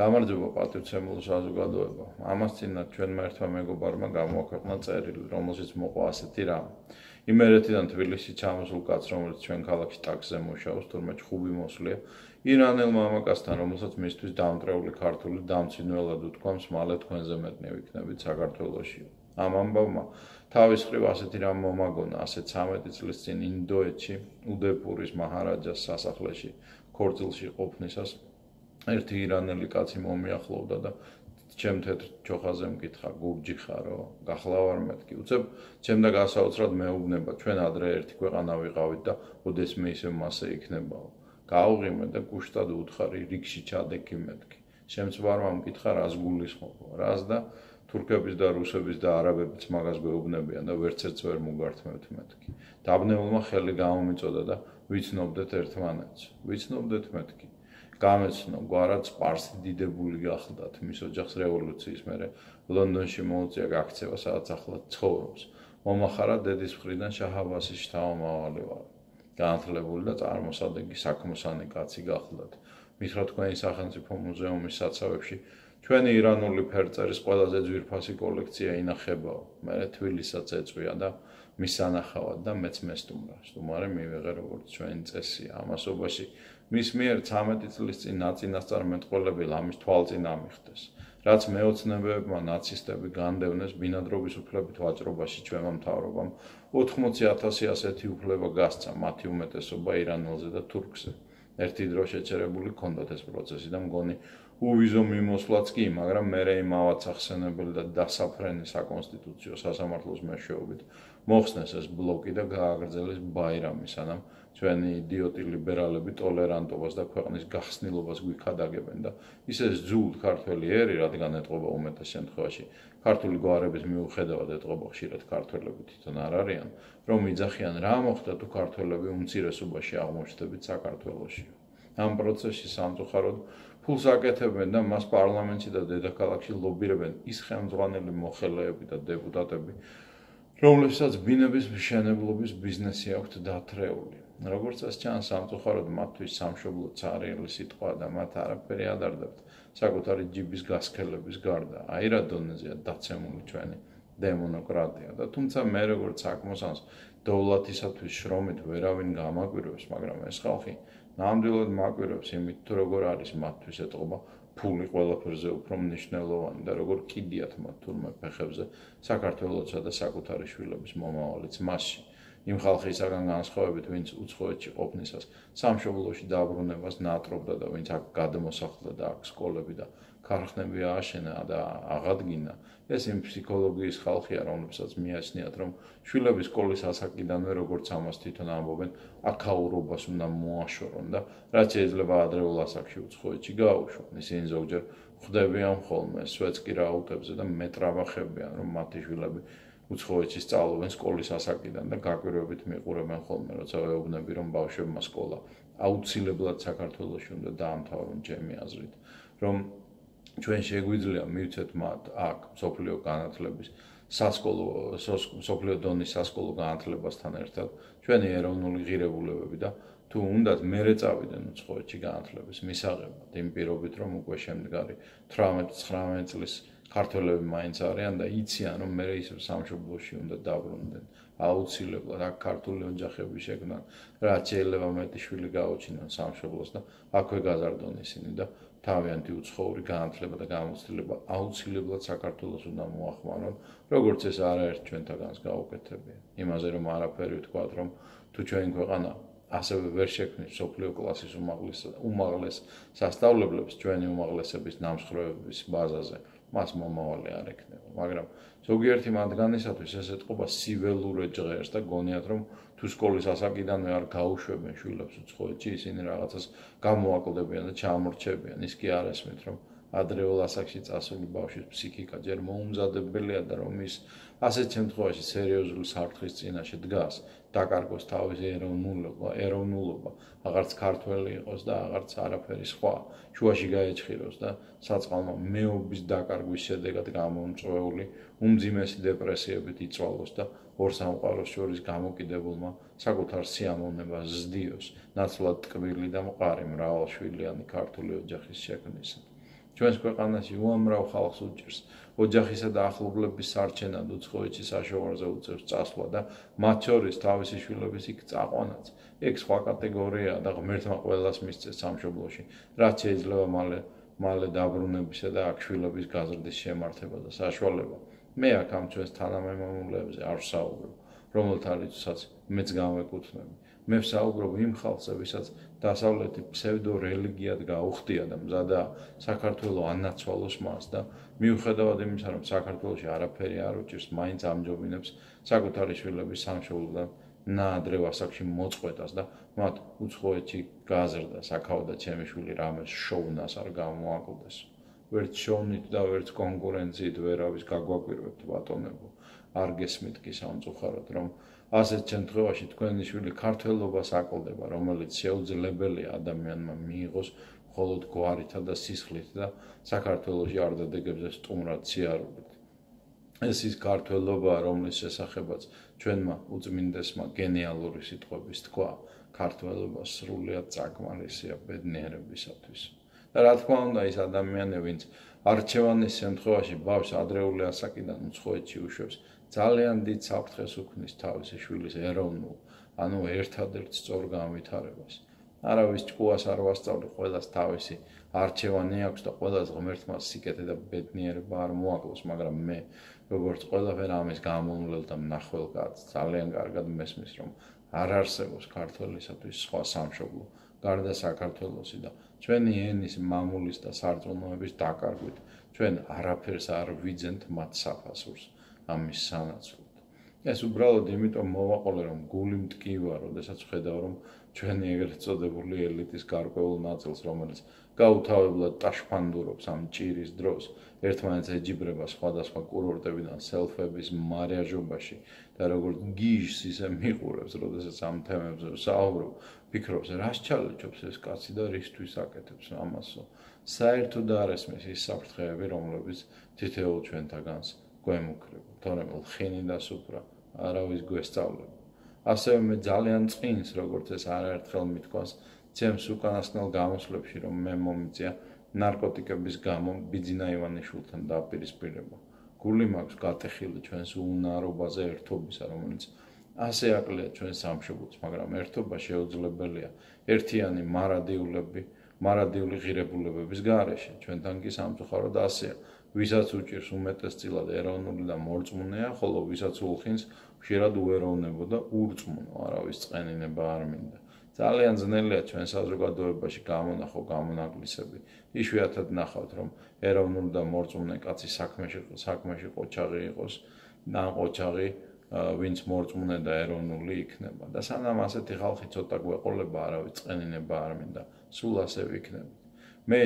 გამარჯობა პატრიცემულ საზოგადოება. ამას წინათ ჩვენმა ერთმა მეგობარმა გამოაქვეყნა წერილი, რომელშიც მოყვა ასეთი რამ. იმერეთიდან თბილისში ჩამოსულ კაცს, რომელიც ჩვენ ქალაქში ტაქსზე მუშაობს, თურმე ჩხუბი მოსვლია, ირანელ მამაკაცთან, რომელსაც მისთვის დამტრეული ქართული დამცინველად უთქვამს, მალე თქვენზე მეტნი ვიქნებით საქართველოში. ამ ამბავმა თავის ხრივ ასეთი რამ მომაგონა, ასე 13 წლის წინ ინდოეთში, უდეპურის მაჰარაჯას სასახლეში, ქორწილში ყოფნისას ერთი ირანელი კაცი მომიახლოვდა და ჩემ თეთრ ჯოხაზე მკითხა გურჯი ხარო გახლავარ მეთქი. უცებ ჩემ და გასაოცრად მეუბნება ჩვენ ადრე ერთი ქვეყანა ვიყავით და ოდესმე ისე მასე იქნებაო. გაუღიმე და გუშტად უთხარი რიქში ჩადექი მეთქი. ჩემს ვარმა მკითხა რას გულისხმობ? რას და? თურქების და რუსების და არაბების მაგას გვეუბნებიან და ვერცერც ვერ მოგართმევთ მეთქი. დაბნეულმა ხელი გამომიწოდა და ვიცნობდეთ ერთმანეთს. ვიცნობდეთ მეთქი გამეცნო გვარად სპარსი დიდებული გახლდათ მის ოჯახს რევოლუციის მერე ლონდონში მოუწია გაქცევა სადაც ახლა ცხოვრობს. მომახარა დედის მხრიდან შაჰაბასის შთამომავალი ვარ. განათლებული და წარმოსადეგი საქმოსანი კაცი გახლდათ. მის რა თქვენი სახელმწიფო მუზეუმის საცავებში ჩვენი ირანული ფერწერის ყველაზე ძვირფასი კოლექცია ინახებაო. მე თბილისსაც ეწვია და მის ანახავად და მეც მესტუმრა სტუმარი მივიღე როგორც ჩვენი წესია ამასობაში მის მიერ 13 წლის წინ ნაცინასწარ მეტყველები ლამის თვალწინ ამიხდეს. რაც მეოცნებებმა ნაცისტები განდევნეს ბინადრობის უფლებით ვაჭრობაში ჩვენმა მთავრობამ 80000 ასეთი უფლება გასცა მათი უმეტესობა ირანელზე და თურქზე. ერთი დრო შეჩერებული ქონდათ ეს პროცესი და მგონი უვიზო მიმოსვლაც კი, მაგრამ მე რეიმავაც ახსენებელი და დასაფრენი საკონსტიტუციო სასამართლოს მეშვეობით მოხსნეს ეს ბლოკი და გააგრძელეს ბაირამი, სანამ ჩვენი იდიოტი ლიბერალები ტოლერანტობას და ქვეყნის გახსნილობას გვიქადაგებენ და ისე ზულ ქართველი ერი, რადგან ეთყობა უმეტეს შემთხვევაში ქართული გვარების მიუხედავად ეთყობა ხშირად ქართველები თვითონ არ არიან, რომ იძახიან რა მოხდა თუ ქართველები უმცირესობაში აღმოჩნდებით საქართველოში. ამ პროცესში სამწუხაროდ ფულს აკეთებენ და მას პარლამენტში და დედაქალაქში ლობირებენ ის ხელმძღვანელი მოხელეები და დეპუტატები, რომლებსაც ბინების მშენებლობის ბიზნესი აქვთ დათრეული. როგორც ეს ჩანს, სამწუხაროდ მათთვის სამშობლო цаრიელი სიტყვა და მათ არაფერი ადარდებთ საკუთარი ჯიბის გასქელების გარდა. აი რა დონეზეა დაცემული ჩვენი დემონოკრატია და თუმცა მე როგორც საკმოსანს დოვლათისათვის შრომით ვერავინ გამაკვირვებს, მაგრამ ეს ხალხი ნამდვილად მაკვირვებს იმით, თუ როგორ არის მათთვის ეთყობა ფული ყველაფერზე უფრო მნიშვნელოვანი და როგორ კიდიათ მათ თურმე ფეხებზე საქართველოსა და საკუთარი შვილების მომავალიც მასში. იმ ხალხისაგან განსხვავებით, ვინც უცხოეთში ყოფნისას სამშობლოში დაბრუნებას ნატრობდა და ვინც აქ გადმოსახლდა და აქ სკოლები და ქარხნები ააშენა და აღადგინა, ეს იმ ფსიქოლოგიის ხალხია, რომლებსაც მიაჩნიათ, რომ შვილების სკოლის ასაკიდანვე როგორც ამას თვითონ ამბობენ, აქაურობას უნდა მოაშორონ და რაც შეიძლება ადრეულ ასაკში უცხოეთში გაუშვან. ისინი ზოგჯერ ხვდებიან ხოლმე სვეცკი რაუტებზე და მეტრაბახებიან, რომ მათი შვილები უცხოეთში სწავლობენ სკოლის ასაკიდან და გაკვირვებით მიყურებენ ხოლმე, როცა ვეუბნები რომ ბავშვებმა სკოლა აუცილებლად საქართველოში უნდა დაამთავრონ ჩემი აზრით, რომ ჩვენ შეგვიძლია მივცეთ მათ აქ სოფლიო განათლების სასკოლო სოფლიო დონის სასკოლო განათლებასთან ერთად. ჩვენი ეროვნული ღირებულებები და თუ უნდათ მერე წავიდნენ უცხოეთში განათლების მისაღებად იმ პირობით რომ უკვე შემდგარი 18-19 წლის ქართველები მაინც არიან და იციან რომ მე ის სამშობლოში უნდა დაბრუნდნენ. აუცილებლად აქ ქართული ოჯახები შექმნან რაც შეიძლება მეტი შვილი გაუჩინონ სამშობლოს და აქვე გაზარდონ ისინი და თავიანთი უცხოური განათლება და გამოცდილება აუცილებლად საქართველოს უნდა მოახმარონ როგორც ეს არაერთ ჩვენთაგანს გაუკეთებია. იმაზე რომ არაფერი ვთქვა რომ თუ ჩვენი ქვეყანა ასევე ვერ შექმნის სოფლიო კლასის უმაღლეს უმაღლეს სასწავლებლებს ჩვენი უმაღლესების ნამსხვრევების ბაზაზე მას მომავალი არ ექნება, მაგრამ ზოგიერთი მათგანისათვის ეს ეთყობა სიველურე ჟღერს და გონიათ რომ თუ სკოლის ასაკიდანვე არ გაუშვებენ შვილებს უცხოეთში, ისინი რაღაცას გამოაკლდებიან და ჩამორჩებიან. ის კი არ ესმით რომ ადრეულ ასაკში წასული ბავშვის ფსიქიკა ჯერ მოუმზადებელია და რომ ის ასეთ შემთხვევაში სერიოზული საფრთხის წინაშე დგას, დაკარგოს თავისი ეროვნულობა, ეროვნულობა, აღარც ქართველი იყოს და აღარც არაფერი სხვა, შუაში გაეჭხიროს და საწყალმა მეობის დაკარგვის შედეგად გამომწვეული უმძიმესი დეპრესიებით იწვალოს და ორ სამყაროს შორის გამოკიდებულმა საკუთარ სიამოვნებას ზდიოს, ნაცვლად ტკბილი და მყარი მრავალშვილიანი ქართული ოჯახის შექმნისა. ჩვენს ქვეყანაში უამრავ ხალხს უჭირს ოჯახისა და ახლობლების სარჩენად უცხოეთში საშუალოზე უწევს წასვლა და მათ შორის თავისი შვილების იქ წაყვანაც. ეგ სხვა კატეგორიაა და ღმერთმა ყველას მისცეს სამშობლოში, რაც შეიძლება მალე მალე დაბრუნებისა და აქ შვილების გაზრდის შემართება და საშუალება. მე აქ ამ ჩვენს თანამემამულეებზე არ ვსაუბრობ, რომელთა რიცხვსაც მეც გამეკუთვნები. მე ვსაუბრობ იმ ხალხზე, ვისაც დასავლეთი ფსევდო რელიგიად გაუხდია და მზადა საქართველოს ანაცვალოს მას და მიუხედავად იმისა, რომ საქართველოში არაფერი არ უჭირს, მაინც ამჯობინებს საკუთარი შვილების სამშობლოდან ნაადრევ ასაკში მოწყვეტას და მათ უცხოეთში გაზრდა საკაო და ჩემი შვილი რამეს შოუნას არ გამოაკლდეს. ვერც შოუნით და ვერც კონკურენციით ვერავის გაგვაკვირვებთ ბატონებო. არ გესმით კი სამწუხაროდ რომ ასეთ შემთხვევაში თქვენი შვილი ქართველობას აკლდება, რომელიც შეუძლებელია ადამიანმა მიიღოს მხოლოდ გვარითა და სისხლით და საქართველოს არ დადეგებზე სტუმრად სიარულით. ეს ის ქართველობა, რომლის შესახებაც ჩვენმა უწმინდესმა გენიალური სიტყვების თქვა, ქართველობა სრულიად წაკმარისია ბედნიერებისათვის. და რა თქმა უნდა, ის ადამიანები, ვინც არჩევანის შემთხვევაში ბავშვს ადრეული ასაკიდან უცხოეთში უშვებს, ძალიან დიდ საფრთხეს უქმნის თავისი შვილის ეროვნულ, ანუ ერთადერთ სწორ განვითარებას. არავის ჭკუას არ ვასწავლი, ყველას თავისი არჩევანი აქვს და ყველას ღმერთმა სიკეთე და ბედნიერება არ მოაკლოს, მაგრამ მე, როგორც ყველაფერ ამის გამომვლელ და მნახველ კაცს, ძალიან კარგად მესმის, რომ არ არსებობს ქართველისათვის სხვა სამშობლო გარდა საქართველოსი და ჩვენი ენის მამულის და სარწმუნოების დაკარგვით ჩვენ არაფერს არ ვიძენთ მათ საფასურს. ამის სანაცვლოდ. ეს უბრალოდ იმიტომ მოვაყოლე რომ გული მткиვა, როდესაც ხედავ რომ ჩვენი ეგრეთ წოდებული ელიტის გარკვეულ ნაწილს, რომელიც გაუთავებლად ტაშფანდურობს ამ ჭირის დროს, ერთმანეთს ეჯიბრება სხვადასხვა კურორტებიდან სელფების მარიაჟობაში და როგორც გიჟს ისე მიყურებს, როდესაც ამ თემებზე საუბრობ, ფიქრობს, რას ჩალეჩობს ეს კაცი და რისთვის აკეთებს ამასო. საერთოდ არ ესმის ის საფრთხეები, რომლებიც თითოეულ ჩვენთაგანს გვემუქრება. თორემ ლხინი და სუფრა არავის გვესწავლება. ასევე მე ძალიან წინს, როგორც ეს არაერთხელ მithქვას, ჩემს უკანასკნელ გამოსვლებში, რომ მე მომიწია ნარკოტიკების გამო ბიძინა ივანიშვილთან დაპირისპირება. გული მაქვს გატეხილი ჩვენს უნარობაზე ერთობისა, რომელიც ასე აკლია ჩვენ სამშობლოს, მაგრამ ერთობა შეუძლებელია ერთიანი მარადიულები, მარადიული ღირებულებების გარეშე. ჩვენთან კი სამწუხაროდ ასეა. ვისაც უჭირს უმეტესწილად ეროვნული და მორწმუნეა, ხოლო ვისაც უხინს ხშირად უეროვნებო და ურწმუნო, არავის წენინება არ მინდა. ძალიან ძნელია ჩვენ საზოგადოებაში გამონახო გამონაკლისები. იშვიათად ნახავთ, რომ ეროვნული და მორწმუნე კაცი საქმეში საქმეში ყოჩაღი იყოს, და ყოჩაღი ვინც მორწმუნე და ეროვნული იქნება. და სანამ ასეთი ხალხი ცოტა გვეყოლება, არავის წენინება არ მინდა. სულ ასე ვიქნები. მე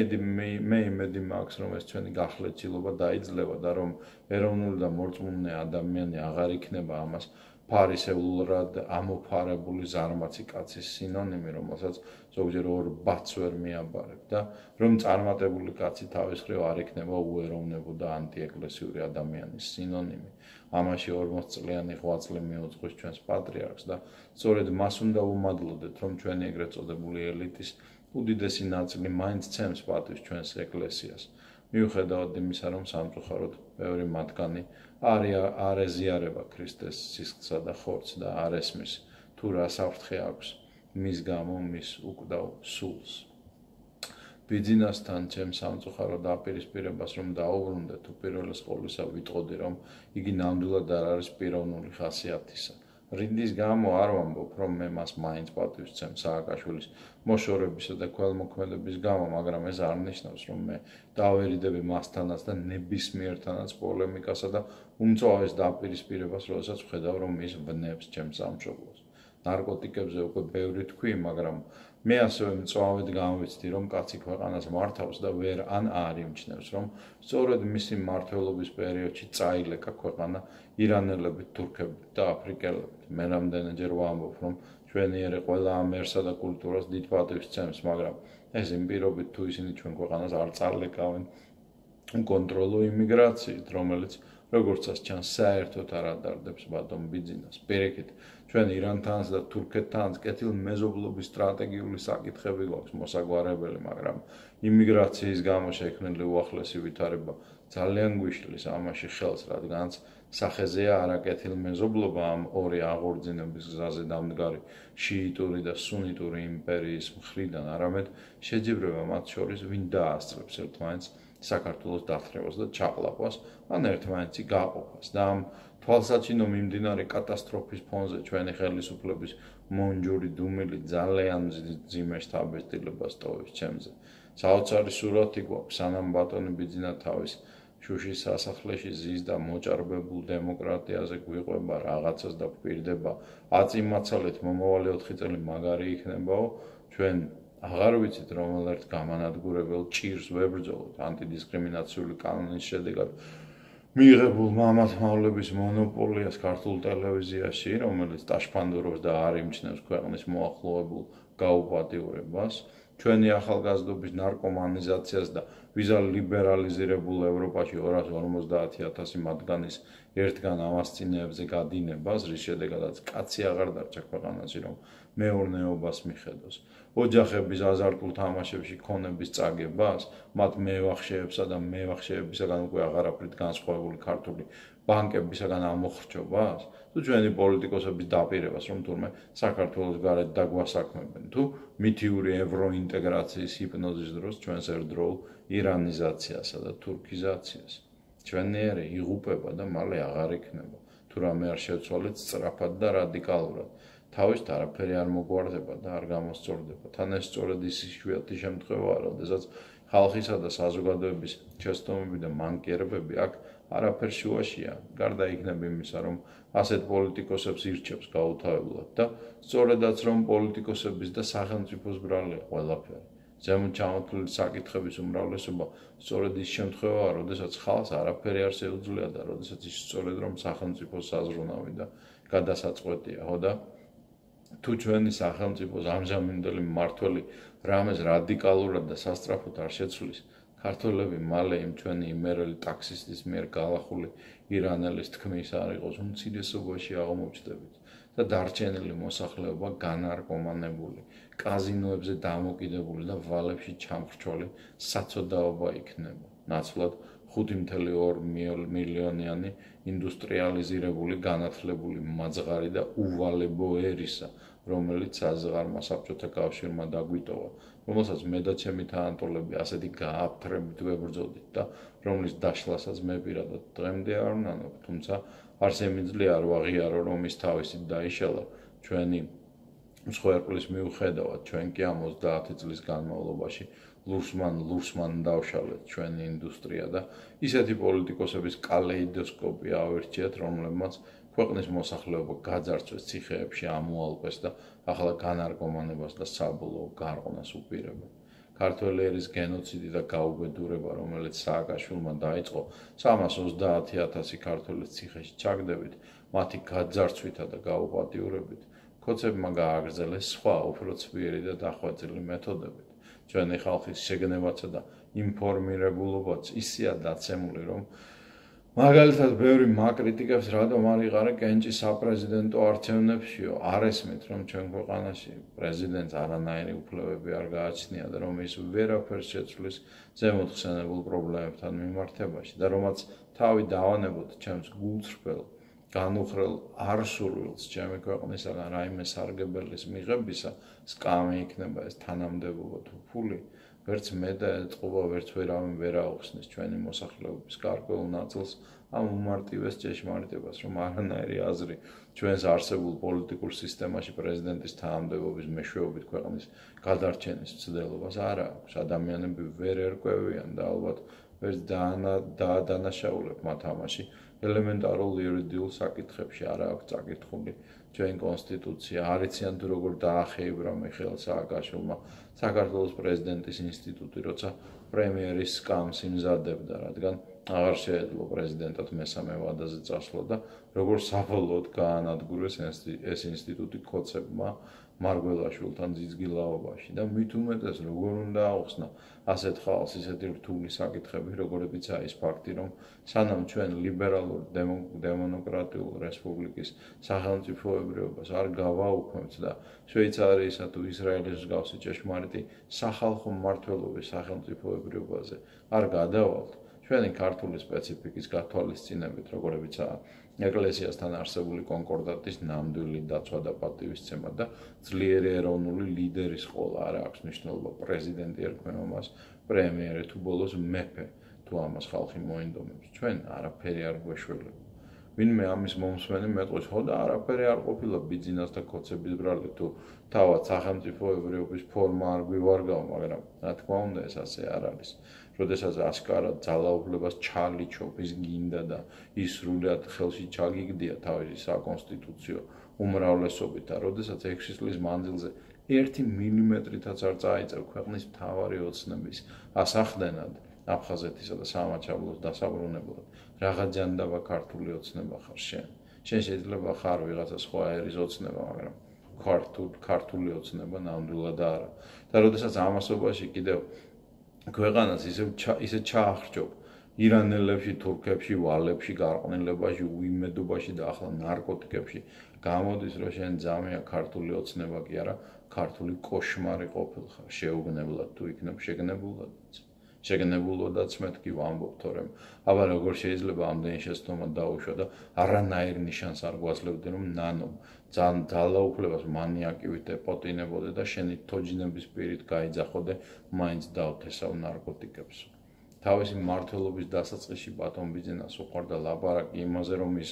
მე იმედი მაქვს რომ ეს ჩვენი გახლეცილობა დაიძლება და რომ ეროვნული და მორწმუნე ადამიანი აღარ იქნება ამას ფარისეულად ამოფარებული ზარმაცი კაცის სინონიმი რომელსაც ზოგჯერ ორ ბაც ვერ მიაბარებ და რომ წარმატებული კაცი თავის ხრივ არ იქნება უეროვნებო და ანტიეკლესიური ადამიანის სინონიმი. ამაში 40 წლიანი ღვაწლი მიუძღვის ჩვენს პატრიარქს და სწორედ მას უნდა უმადლოდეთ რომ ჩვენი ეგრეთ წოდებული ელიტის უდიდესი ნაწილი მაინც ცემს პატვის ჩვენს ეკლესიას. მიუხედავად იმისა, რომ სამწუხაროდ ბევრი მათგანი არი არ ეზიარება ქრისტეს სისხლსა და ხორცს და არ ესმის თუ რა საფრთხე აქვს მის გამო მის უკვდავ სულს. ბიძინასთან ჩემ სამწუხაროდ დაპირისპირებას რომ დაუბრუნდეთ, უპირველეს ყოვლისა ვიტყოდი რომ იგი ნამდვილად არ არის პიროვნული ხასიათისა. რინდის გამო არ ვამბობ, რომ მე მას მაინც პატივს ვცემ სააკაშვილის მოშორებისა და ქველმოქმედების გამო, მაგრამ ეს არ ნიშნავს, რომ მე დავერიდები მასთანაც და ნებისმიერთანაც პოლემიკასა და უმწოვეს დაპირისპირებას, როდესაც ვხედავ, რომ ის ვნებს ჩემს სამშობლოს. ნარკოტიკებზე უკვე ბევრი თქვი, მაგრამ მე ასევე მწვავედ გამოვიცდი რომ კაცი ქვეყანას მართავს და ვერ ან არ იმჩნევს რომ სწორედ მისი მართლობის პერიოდში წაილეკა ქვეყანა ირანელებით, თურქებით და აფრიკელებით. მე რამდენჯერ ვამბობ რომ ჩვენი ერე ყველა ამერსა და კულტურას დიდ პატივს ცემს, მაგრამ ეს იმ პირობით თუ ისინი ჩვენ ქვეყანას არ წარლეკავენ კონტროლო იმიგრაციით, რომელიც როგორც ჩანს საერთოდ არ ადარდებს ბატონ ბიძინას. პირიქით ჩვენ ირანთანს და თურქეთთანს კეთილ მეზობლობის სტრატეგიული საკითხები გვაქვს მოსაგვარებელი, მაგრამ იმიგრაციის გამო შექმნილი უახლესი ვითარება ძალიან გვიშლის ამაში ხელს, რადგანაც სახეზეა არაკეთილ მეზობლობა ამ ორი აღორძინების გზაზე დამდგარი შიიტური და სუნიტური იმპერიის მხრიდან, არამედ შეჯიბრება მათ შორის ვინ დაასწრებს ერთმანეთს საქართველოს დათრევას და ჩაყლაპას, ან ერთმანეთში გაყოფას. და ამ თვალსაჩინო მიმდინარე კატასტროფის ფონზე ჩვენი ხელისუფლების მონჯური დუმილი ძალიან ძიმე შთაბეჭდილებას ტოვებს ჩემზე. საოცარი სურათი გვაქვს სანამ ბატონი ბიძინა თავის შუშის სასახლეში ზის და მოჭარბებულ დემოკრატიაზე გვიყვება რაღაცას და გვირდება აწიმაცალეთ მომავალი 4 წელი მაგარი იქნებაო ჩვენ აღარ ვიცით რომელ ერთ გამანადგურებელ ჭირს ვებრძოლოთ ანტიდისკრიმინაციული კანონის შედეგად მიიღებულ მამათმავლების მონოპოლიას ქართულ ტელევიზიაში, რომელიც ტაშფანდურობს და არ იმჩნევს ქვეყნის მოახლოებულ გაუპატიურებას, ჩვენი ახალგაზრდობის ნარკომანიზაციას და ვიზა ლიბერალიზირებულ ევროპაში 250000 მათგანის ერთგან ამასწინეებზე გადინებას, რის შედეგადაც კაცი აღარ დარჩა ქვეყანაში, რომ მეურნეობას მიხედოს. ოჯახების აზარტულ თამაშებში ქონების წაგებას, მათ მევახშეებსა და მევახშეებისაგან უკვე აღარაფრით განსხვავებული ქართული ბანკებისაგან ამოხრჩობას, თუ ჩვენი პოლიტიკოსების დაპირებას, რომ თურმე საქართველოს გარეთ დაგვასაქმებენ, თუ მითიური ევროინტეგრაციის ჰიპნოზის დროს ჩვენს ერთდროულ ირანიზაციასა და თურქიზაციას. ჩვენერი იღუპება და მალე აღარ იქნება. თუ რამე არ შევცვალეთ სწრაფად და რადიკალურად. თავის არაფერი არ მოგვარდება და არ გამოსწორდება. თან ეს სწორედ ის შეუათი შემთხვევაა, როდესაც ხალხისა და საზოგადოების ჩესტომები და მანკიერებები აქ არაფერ შუაშია. გარდა იქნება იმისა, რომ ასეთ პოლიტიკოსებს ირჩევს გაუთავებლად და სწორედაც რომ პოლიტიკოსების და სახელმწიფოს ბრალია ყველაფერი. ზემოთ ჩამოთვლილი საკითხების უმრავლესობა სწორედ ის შემთხვევაა, როდესაც ხალხს არაფერი არ შეუძლია და როდესაც ის სწორედ რომ სახელმწიფოს საზრუნავი და გადასაწყვეტია, ხო და თუ ჩვენი სახელმწიფოს ამჟამინდელი მართველი რამეს რადიკალურად და სასტრაფოდ არ შეცვლის, ქართველები მალე იმ ჩვენი იმერელი ტაქსისტის მიერ galahuli ირანელის თქმის არ იყოს უმცირესობაში აღმოჩნდებით და დარჩენილი მოსახლეობა განარკომანებული, კაზინოებზე დამოკიდებული და ვალებში ჩამხრჩოლი საწოდაობა იქნება. ნაცვლად 5.2 მილიონიანი ინდუსტრიალიზირებული განათლებული მაძღარი და უვალებო ერისა, რომელიც საზღარმა საბჭოთა კავშირმა დაგვიტოვა, რომელსაც მე და ჩემი თანატოლები ასეთი გააფთრებით ვებრძოდით და რომლის დაშლასაც მე პირადად დღემდე არ ვნანობ, თუმცა არ შემიძლია არ ვაღიარო რომ ის თავისით დაიშალა ჩვენი მსხვერპლის მიუხედავად ჩვენ კი ამ 30 წლის განმავლობაში ლურსმან ლურსმან დავშალეთ ჩვენი ინდუსტრია და ისეთი პოლიტიკოსების კალეიდოსკოპი ავერჩიათ რომლებმაც ქვეყნის მოსახლეობა გაძარცვეს ციხეებში ამოალყეს და ახლა განარგომანებას და საბოლოო გარყვნას უპირებენ. ქართველი ერის გენოციდი და გაუბედურება რომელიც სააკაშვილმა დაიწყო 330000 ქართველის ციხეში ჩაგდებით მათი გაძარცვითა და გაუპატიურებით კოცებმა გააგრძელეს სხვა უფრო ცვიერი და დახვეწილი მეთოდებით ჩვენი ხალხის შეგნებაცა და ინფორმირებულობაც ისეა დაცემული, რომ მაგალითად, ბევრი მაკრიტიკებს რადომ არ იყარე კენჭი საპრეზიდენტო არჩევნებშიო, არ ესმით, რომ ჩვენ ქვეყანაში პრეზიდენტს არანაირი უფლებები არ გააჩნია და რომ ის ვერაფერს შეცვლის ზემოთ ხსენებულ პრობლემებთან მიმართებაში და რომაც თავი დავანებოთ ჩემს გულწრფელ განუხრელ არსულს ჩემი ქვეყნისაგან რაიმე სარგებელის მიღებისა სკამი იქნება ეს თანამდებობა თუ ფული ვერც მე და ეწყობა ვერც ვერავინ ვერ აუხსნის ჩვენი მოსახლეობის გარკვეულ ნაწილს ამ უმარტივეს ჭეშმარიტებას რომ არანაირი აზრი ჩვენს არსებულ პოლიტიკურ სისტემაში პრეზიდენტის თანამდებობის მეშვეობით ქვეყნის გადარჩენის ცდელობას არ აქვს. ადამიანები ვერ ერკვევიან და ალბათ ვერც დაადანაშაულებ მათ ამაში ელემენტარულ იურიდიულ საკითხებში არა აქვს წაკითხული. ჩვენ კონსტიტუცია არიციან თუ როგორ დაახეიბრა მიხეილ სააკაშვილმა საქართველოს პრეზიდენტის ინსტიტუტი როცა პრემიერის სკამს იმზადებდა რადგან აღარ შეეძლო პრეზიდენტად მესამე ვადაზე წასვლა და როგორ საბოლოოდ გაანადგურეს ეს ინსტიტუტი კოცებმა მარგველაშვილთან ძიძგილაობაში და მით უმეტეს როგორ უნდა აუხსნა ასეთ ხალხს ისეთი რთული საკითხები, როგორებიცაა ის ფაქტი, რომ სანამ ჩვენ ლიბერალურ დემოკრატიულ რესპუბლიკის სახელმწიფოებრიობას არ გავაუქმებთ და შვეიცარიისა თუ ისრაელის მსგავსი ჭეშმარიტი სახალხო მმართველობის სახელმწიფოებრიობაზე არ გადავალთ, ჩვენი ქართული სპეციფიკის გათვალისწინებით, როგორებიცაა ეკლესიასთან არსებული კონკორდატის ნამდვილი დაცვა და პატივისცემა და ძლიერი ეროვნული ლიდერის ყოლა. არ აქვს მნიშვნელობა პრეზიდენტი ერქმევა მას პრემიერი თუ ბოლოს მეფე თუ ამას ხალხი მოინდომებს. ჩვენ არაფერი არ გვეშველება ვინმე ამის მომსმენი მეტყვის ხო და არაფერი არ ყოფილა ბიძინას და კოცების ბრალი თუ თავად სახელმწიფოებრიობის ფორმა არ გვივარგავ მაგრამ რა თქმა უნდა ეს ასე არ არის როდესაც ასკარად ძალაუფლებას ჩალიჩობ ის გინდა და ის სრულად ხელში ჩაგიგდია თავისი საკონსტიტუციო უმრავლესობით და როდესაც 6 წლის მანძილზე 1 მილიმეტრითაც არ წაიწევ ქვეყნის მთავარი ოცნების ასახდენად აფხაზეთისა და სამაჩაბლოს დასაბრუნებლად რაღაც ჯანდაბა ქართული ოცნება ხარ შენ. შენ შეიძლება ხარ ვიღაცა სხვა ერის ოცნება მაგრამ ქართული ქართული ოცნება ნამდვილად არა. და როდესაც ამასობაში კიდევ ქვეყანას ისე ისე ჩაახრჭობ ირანელებში, თურქებში, ვალებში, გარყვნილებაში, უიმედობაში და ახლა ნარკოტიკებში. გამოდის რომ შენ ძამია ქართული ოცნება კი არა, ქართული кошмаრი ყოფილხარ, შეუგნებლად თუ იქნებ შეგნებულად. შეგნებულოდაც მეთქი ვამბობ, თორემ აბა როგორ შეიძლება ამდენი შეცდომა დაუშვა და არანაირ ნიშანს არ გვაძლევდი რომ ნანო ძალიან ძალაუფლებას მანიაკივით ეპოტინებოდე და შენი თოჯინების პირით გაიძახოდე მაინც დაუთესავ ნარკოტიკებს. თავისი მართლობის დასაწყისში ბატონ ბიძინას უყარდა ლაბარაკი იმაზე რომ ის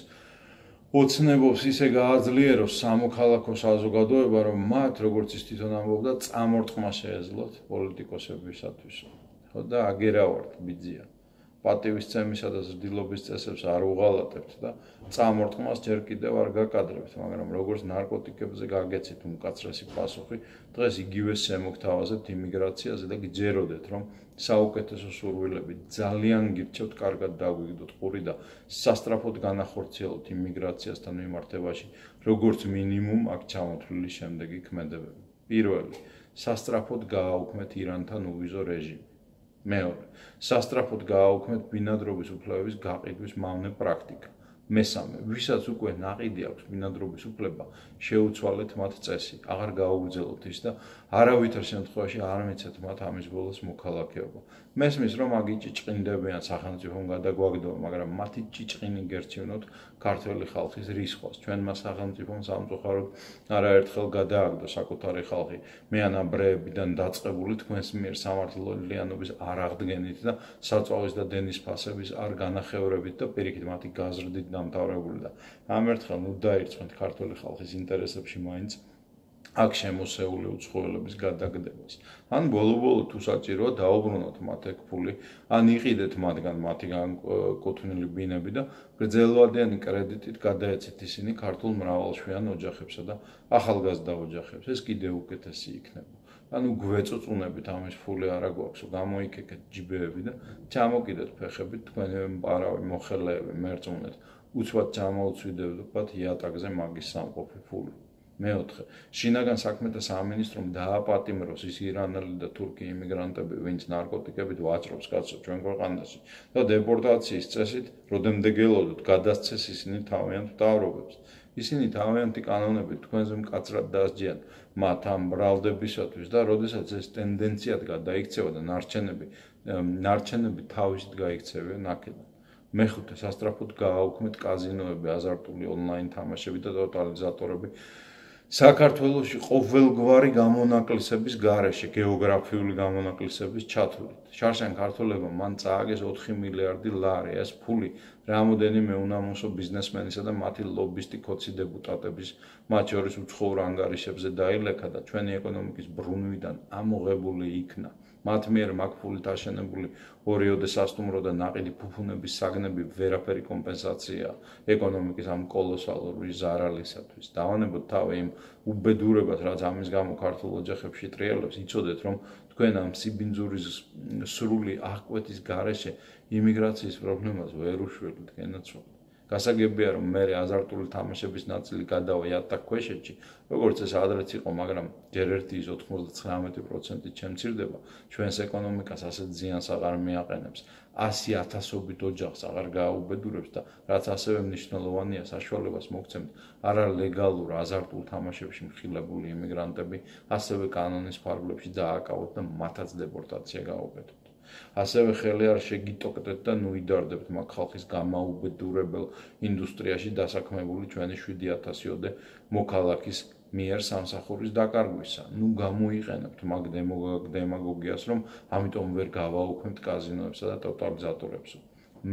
ოცნებობს ისე გააძლიეროს სამოქალაქო საზოგადოება რომ მათ როგორც ის თვითონ ამბობდა წამორტყმა შეეძლოთ პოლიტიკოსებისათვის. ხო და აგერავართ ბიძია. პატივისცემისა და ზრდილობის წესებს არ უღალატებთ და წამორტყმას ჯერ კიდევ არ გაკადრებთ, მაგრამ როგორც ნარკოტიკებზე გაგეცით უმკაცრესი პასუხი, დღეს იგივე შემოგთავაზებთ იმიგრაციაზე და გიჯეროდეთ, რომ საუკეთესო სურვილები ძალიან გირჩევთ კარგად დაგვიგდოთ ყური და სასტრაფოდ განახორციელოთ იმიგრაციასთან მიმართებაში, როგორც მინიმუმ აქ ჩამოთვლილი შემდეგი ქმედებები. პირველი, სასტრაფოდ გააუქმეთ ირანთან უვიზო რეჟიმი. მეორე. სასტრაფოდ გააუქმეთ ბინადრობის უფლებების გაყიდვის მავნე პრაქტიკა. მესამე, ვისაც უკვე ناყიდი აქვს ბინადრობის უფლება, შეუცვალეთ მათ წესი, აღარ გაუგრძელოთ ის და არავითარ შემთხვევაში არ მეცეთ მათ ამის ბოლოს მოქალაქეობა. მესმის რომ აგი ჭიჭყინდებიან სახელმწიფომ გადაგვაგდო მაგრამ მათი ჭიჭყინი გერჩივნოთ ქართველი ხალხის რისხვას ჩვენმა სახელმწიფომ სამწუხაროდ არაერთხელ გადააგდო საკუთარი ხალხი. მეანაბრეებიდან დაწყებული თქვენს მიერ სამართლიანობის არაღდგენით და საწვავის და დენის ფასების არ განახევრებით და პირიქით მათი გაზრდით დამთავრებული და ამერთხელ ნუ დაირწმეთ ქართული ხალხის ინტერესებში მაინც აქ შემოსეული უცხოელების გადაგდებას. ან ბოლო-ბოლო თუ საჭიროა დაუბრუნოთ მათ ეგ ფული, ან იყიდეთ მათგან მათი განკუთვნილი ბინები და გრძელვადიანი კრედიტით გადაეცეთ ისინი ქართულ მრავალშვიან ოჯახებსა და ახალგაზრდა ოჯახებს. ეს კიდე უკეთესი იქნება. ანუ გვეწუწუნებით ამის ფული არა გვაქვს, გამოიქეკეთ ჯიბეები და ჩამოკიდეთ ფეხებით თქვენი პარავი მოხელეები მერწმუნეთ. უცბად ჩამოუცვიდებთ იატაკზე მაგის სამყოფი ფული. მეოთხე. შინაგან საქმეთა სამინისტრომ დააპატიმროს ის ირანელი და თურქი იმიგრანტები ვინც ნარკოტიკებით ვაჭრობს კაცო ჩვენ ქვეყანაში და დეპორტაციის წესით როდემდე გელოდოთ გადასცეს ისინი თავიანთ მთავრობებს. ისინი თავიანთი კანონებით თქვენზე მკაცრად დაასჯიან მათ ამ ბრალდებისათვის და როდესაც ეს ტენდენციად გადაიქცევა და ნარჩენები ნარჩენები თავისით გაიქცევენ აქედან. მეხუთე სასტრაფოდ გააუქმეთ კაზინოები, აზარტული ონლაინ თამაშები და ტოტალიზატორები საქართველოსი ყოველგვარი გამონაკლისების გარეშე, გეოგრაფიული გამონაკლისების ჩათვლით. შარშან ქართველებმა მან წააგეს 4 მილიარდი ლარი, ეს ფული რამოდენიმე უნამუსო ბიზნესმენისა და მათი ლობისტი კოცი დეპუტატების, მათ შორის უცხოურ ანგარიშებზე დაილეკა და ჩვენი ეკონომიკის ბრუნვიდან ამოღებული იქნა. მათ მიერ მაკფულით აშენებული ორიოდე სასტუმრო და ناقიდი ფუფუნების საგნები ვერაფერი კომპენსაცია ეკონომიკის ამ კოლოსალურ ზარალისათვის. დავანებოთ თავი იმ უბედურებას, რაც ამის გამო ქართულ ოჯახებში ტრიალებს, იცოდეთ, რომ თქვენ ამ სიბინძურის სრული აღკვეთის გარეშე იმიგრაციის პრობლემას ვერ უშველით, კენაცო. გასაგებია რომ მე აზარტული თამაშების ნაწილი გადავა იატაკ ქვეშეთში, როგორც ეს ადრეც იყო, მაგრამ ჯერ ერთი ის 99%-ით შემცირდება, ჩვენს ეკონომიკას ასეთ ზიანს აღარ მიაყენებს. 100.000ობით ოჯახს აღარ გააუბედურებს და რაც ასევე მნიშვნელოვანია საშუალებას მოგცემთ არა ლეგალურ აზარტულ თამაშებში მხილებული იმიგრანტები ასევე კანონის ფარგლებში დააკავოთ და მათაც დეპორტაცია გაუგეთოთ. ასევე ხელი არ შეგიტოქტეთ და ნუიდარდებთ მაგ ხალხის გამაუბედურებელ ინდუსტრიაში დასაქმებული ჩვენი 7000-ოდე მოქალაქის მიერ სამსახურის დაკარგვისა. ნუ გამოიყენებთ მაგ დემაგოგიას, რომ ამიტომ ვერ გავაუქმებთ კაზინოებსა და ტოტალიზატორებს.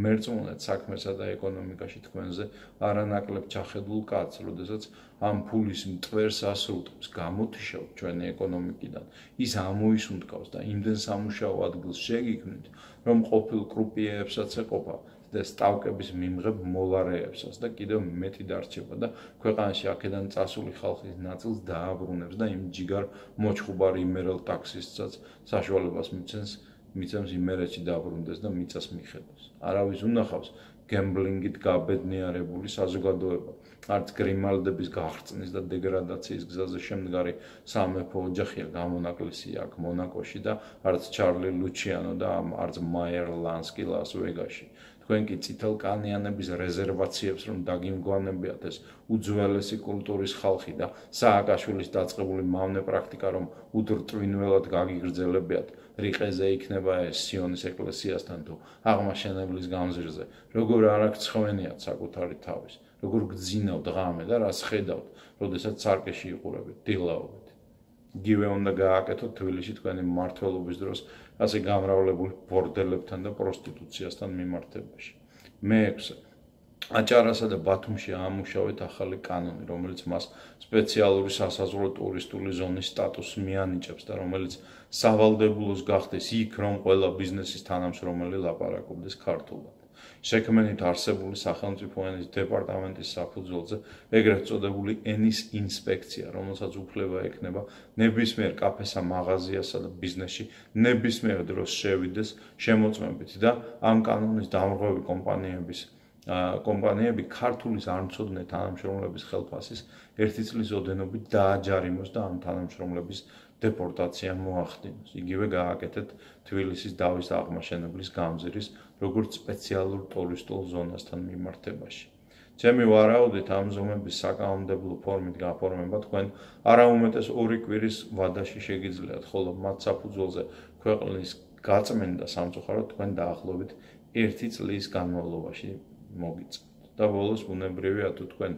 მერწმუნეთ საქმესა და ეკონომიკაში თქვენზე არანაკლებ ჩახედულ კაცს, როდესაც ამ ფულის მტვერს ასრულებს, გამოთიშავთ ჩვენი ეკონომიკიდან. ის ამოისუნთქავს და იმდენ სამუშაო ადგილს შეგიქმნით, რომ ყოფილ კრუპიეებსაც ეყოფა და სტავკების მიმღებ მოლარეებსაც და კიდევ მეტი დარჩება და ქვეყანაში აქედან წასული ხალხის ნაწილს დააბრუნებს და იმ ჯიგარ მოჩხუბარ იმერელ ტაქსისტსაც საშუალებას მიცემს მიწემს იმერეთში დაბრუნდეს და მიწას მიხედოს. არავის უნახავს გემბლინგით გაბედნიერებული საზოგადოება. არც გრიმალდების გახრწნის და დეგრადაციის გზაზე შემდგარი სამეფო ოჯახია გამონაკლისი აქ მონაკოში და არც ჩარლი ლუჩიანო და არც მაიერ ლანსკი ლას-ვეგასში. თქვენ კი ციტელ კანიანების რეზერვაციებს რომ დაგიმგვანებიათ ეს უძველესი კულტურის ხალხი და სააკაშვილის დაწყებული მავნე პრაქტიკა რომ უდრტვინველად გაგიგრძელებიათ რიყეზე იქნება ეს სიონის ეკლესიასთან თუ აღმაშენებლის გამზირზე. როგორ არ აქცხვენიათ საკუთარი თავის? როგორ გძინავთ ღამე და რას ხედავთ? როდესაც სარკეში იყურებით დილაობით. იგივე უნდა გააკეთოთ თბილისში თქვენი მართლობის დროს ასე გამრავლებული ბორდელებთან და პროსტიტუციასთან მიმართებაში. მეექვსე აჭარასა და ბათუმში ამუშავეთ ახალი კანონი, რომელიც მას სპეციალური სასაზღვრო ტურისტული ზონის სტატუსს მიანიჭებს და რომელიც სავალდებულოს გახდეს იქ, რომ ყველა ბიზნესის თანამშრომელი ლაპარაკობდეს ქართულად. შექმნით არსებული სახელმწიფო ენის დეპარტამენტის საფუძველზე ეგრეთ წოდებული ენის ინსპექცია, რომელსაც უფლება ექნება ნებისმიერ კაფესა, მაღაზიასა და ბიზნესში ნებისმიერ დროს შევიდეს შემოწმებით და ამ კანონის დამრღვევი კომპანიების კომპანიები ქართულის არმცოდნე თანამშრომლების ხელფასის ერთი წლის ოდენობით დააჯარიმოს და ამ თანამშრომლების დეპორტაცია მოახდინოს. იგივე გააკეთეთ თბილისის დავის აღმაშენებლის გამზირის როგორც სპეციალურ ტურისტულ ზონასთან მიმართებაში. ჩემი ვარაუდით ამ ზომების საკანონმდებლო ფორმით გაფორმება თქვენ არაუმეტეს ორი კვირის ვადაში შეგიძლიათ, ხოლო მათ საფუძველზე ქვეყნის გაწმენდა სამწუხაროდ თქვენ დაახლოებით 1 წლის განმავლობაში მოგიწევთ. და ბოლოს უნებრივია თუ თქვენ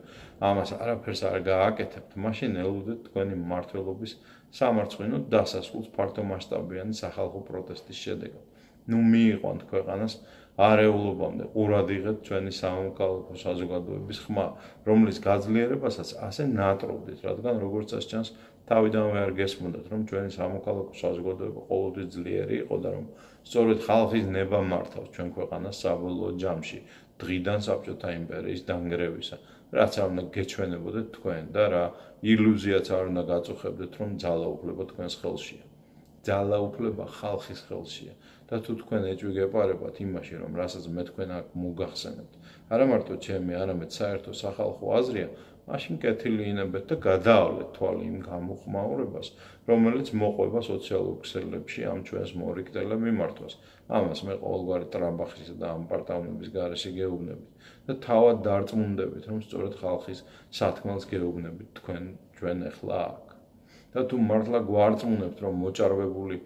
ამას არაფერს არ გააკეთებთ, მაშინ ელოდეთ თქვენი მართლობის სამარცხინო დასასრულს ფართო მასშტაბიანი სახალხო პროტესტის შედეგად. ნუ მიიყვანთ ქვეყანას არეულობამდე, ყურად იღეთ ჩვენი სამოქალაქო საზოგადოების ხმა, რომლის გაძლიერებასაც ასე ნატრობდით, რადგან როგორც ეს ჩანს, თავიდანვე არ გესმოდათ, რომ ჩვენი სამოქალაქო საზოგადოება ყოველთვის ძლიერი იყო და რომ სწორედ ხალხის ნება მართავს ჩვენ ქვეყანას საბოლოო ჯამში, დღიდან საბჭოთა იმპერიის დანგრევისა. რაც არ უნდა გეჩვენებოდეთ თქვენ და რა ილუზიაც არ უნდა გაწუხებდეთ, რომ ძალაუფლება თქვენს ხელშია. ძალაუფლება ხალხის ხელშია. და თუ თქვენ ეჭვი გეპარებათ იმაში, რომ რასაც მე თქვენ აქ მოგახსენებთ, არა მარტო ჩემი, არამედ საერთო სახალხო აზრია, მაშინ კეთილი ინებეთ და გადაავლეთ თვალი იმ გამოხმაურებას, რომელიც მოყვება სოციალურ ქსელებში ამ ჩვენს მორიგდელ მიმართვას. ამას მე ყოველგვარი ტრაბახის და ამ პარტავნების გარეშე გეუბნები და თავად დარწმუნდებით, რომ სწორედ ხალხის სათქმელს გეუბნებით თქვენ ჩვენ ახლა აქ. და თუ მართლა გვარწმუნებთ, რომ მოჭარბებული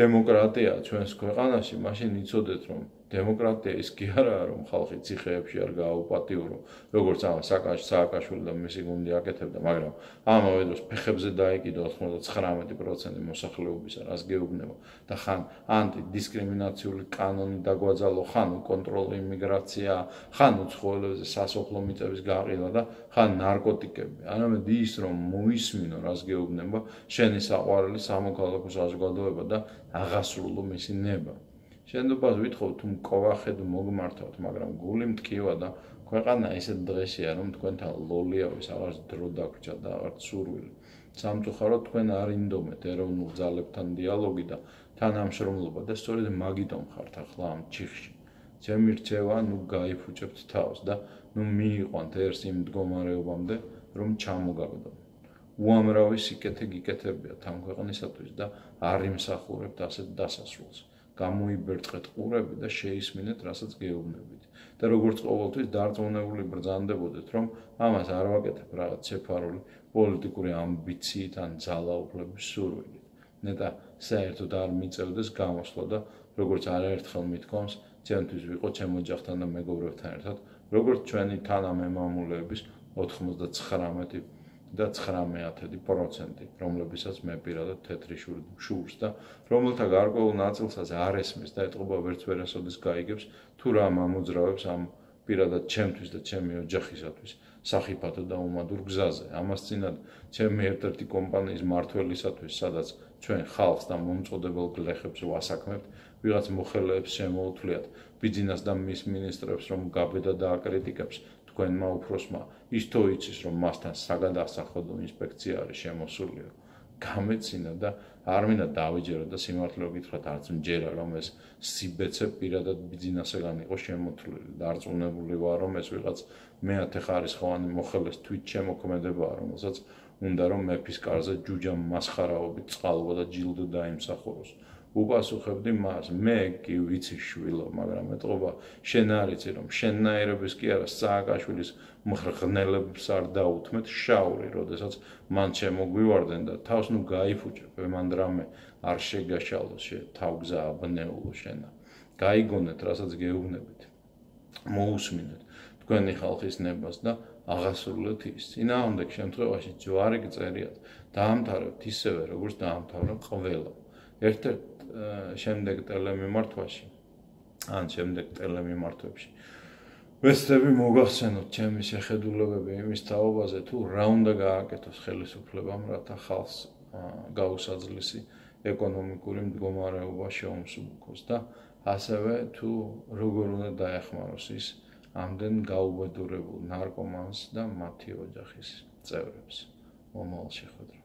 დემოკრატია ჩვენს ქვეყანაში, მაშინ იცოდეთ, რომ დემოკრატია ის კი არაა, რომ ხალხი ციხეებში არ გააუპატიურო, როგორც ამ საკაში სააკაშვილი და მისი გუნდი აკეთებდა, მაგრამ ამავე დროს ფეხებზე დაიკიდო 99% მოსახლეობისა, რას გეუბნება და ხან ანტიდისკრიმინაციული კანონი დაგვაძალო, ხან კონტროლი იმიგრაცია, ხან უცხოელებზე სასოფლო მიწების გაყიდვა და ხან ნარკოტიკები. არამედ ის, რომ მოისმინო, რას გეუბნება შენი საყვარელი სამოქალაქო საზოგადოება და აღასრულო მისი ნება. შენდობას ვითხოვ თუ მკოვახედ მოგმართავთ, მაგრამ გული მткиვა და ქვეყანა ესეთ დღესია, რომ თქვენთან ლოლიავის აღარც დრო დაგრჩა და აღარც სურვილი. სამწუხაროდ თქვენ არ ინდომეთ ეროვნულ ძალებთან დიალოგი და თანამშრომლობა და სწორედ მაგიტომ ხართ ახლა ამ ჩიხში. ჩემი რჩევა ნუ გაიფუჭებთ თავს და ნუ მიიყვანთ ერს იმ მდგომარეობამდე, რომ ჩამოგაგდო. უამრავი სიკეთე გიკეთებია თან ქვეყნისათვის და არ იმსახურებთ ასეთ დასასრულს. გამოიბერწყეთ ყურები და შეისმინეთ, რასაც გეუბნებით. და როგორც ყოველთვის დარწმუნებული ბრძანდებოდეთ, რომ ამას არ ვაკეთებ რაღაც შეფარული პოლიტიკური ამბიციით ან ძალაუფლების სურვილით. ნეტა საერთოდ არ მიწევდეს გამოსვლა და როგორც არაერთხელ მithkoms, ჩემთვის ვიყო ჩემ ოჯახთან და მეგობრებთან ერთად, როგორც ჩვენი თანამემამულეების 99 და 19%, რომლებისაც მე პირადად თეთრი შური შურს და რომელთა გარკვეულ ნაწილსაც არ ესმის და ეთყობა ვერც ვერასოდეს გაიგებს თუ რა მამოძრავებს ამ პირადად ჩემთვის და ჩემი ოჯახისათვის სახიფათო და უმადურ გზაზე. ამას წინათ ჩემი ერთ-ერთი კომპანიის მართველისათვის, სადაც ჩვენ ხალხს და მომწოდებელ გლეხებს ვასაქმებთ, ვიღაც მოხელეებს შემოუთვლიათ ბიზნეს და მის მინისტრებს, რომ გაბედა და აკრიტიკებს თქვენმა უფროსმა ის თუ იცის რომ მასთან საგადასახადო ინსპექცია არის შემოსულიო გამეცინა და არ მინდა დავიჯერო და სიმართლე გითხრათ არც მჯერა რომ ეს სიბეცე პირადად ბიზნესგან იყო შემოთვლილი. და არწუნებული ვარ რომ ეს ვიღაც მეათე ხარისხოვანი მოხელეს თვით შემოქმედებაა რომელსაც უნდა რომ მეფის კარზე ჯუჯა მასხარაობით წყალვა და ჯილდო დაიმსახუროს უპასუხებდი მას. მე კი ვიცი შვილო მაგრამ ეთყობა შენ არიცი რომ შენნაირების კი არა სააკაშვილის მხრღნელებს არ დაუთმეთ შაური როდესაც მან შემოგვივარდნენ და თავს ნუ გაიფუჭებ მანდრამე არ შეგაშალო შე თავგზა აბნეულო შენა. გაიგონეთ რასაც გეუბნებით მოусმინეთ თქვენი ხალხის ნებას და აღასრულეთ ის. წინააღმდეგ შემთხვევაში ჯვარი გწერიათ. დაამთავრებთ ისევე როგორც დაამთავრა ყველა. ერთ-ერთ შემდეგ ტელემიმართვაში ან შემდეგ ტელემიმართვებში ვესწრები მოგახსენოთ ჩემი შეხედულებები იმის თაობაზე თუ რა უნდა გააკეთოს ხელისუფლებამ რათა ხალხს გაუსაძლისი ეკონომიკური მდგომარეობა შეუმსუბუქოს და ასევე თუ როგორ უნდა დაეხმაროს ის ამდენ გაუბედურებულ ნარკომანს და მათი ოჯახის წევრებს მომავალ შეხვედრას